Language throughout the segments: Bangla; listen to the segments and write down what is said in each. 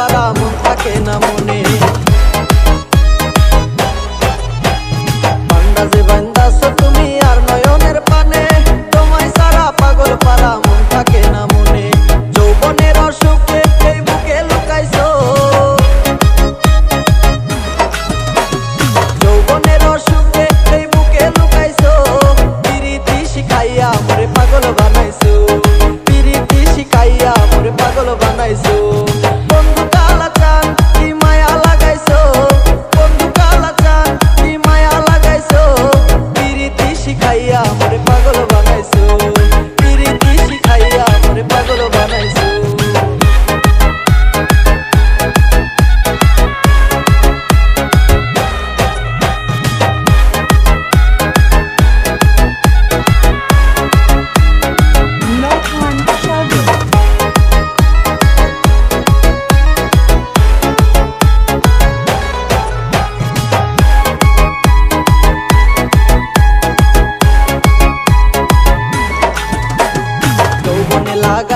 పదాముంతకే నమో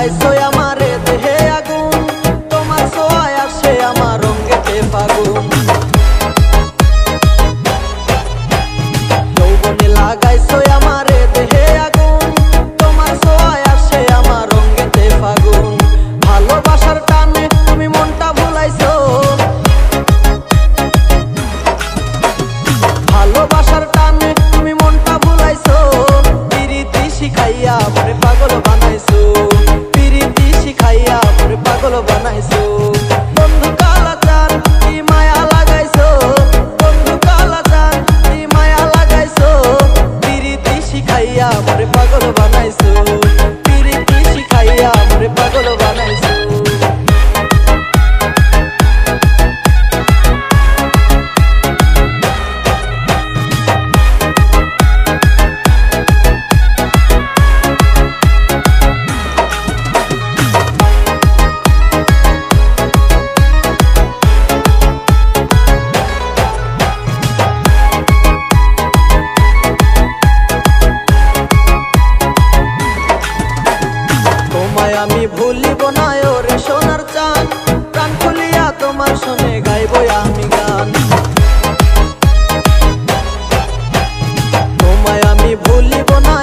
life. জ্বালাইয়া মোর পাগল বানাইছো। তোমায় আমি ভুলিব না, ও রে সোনার চান প্রাণ খুলিয়া তোমার শোনে গাইব আমি গান। তোমায় আমি ভুলিব না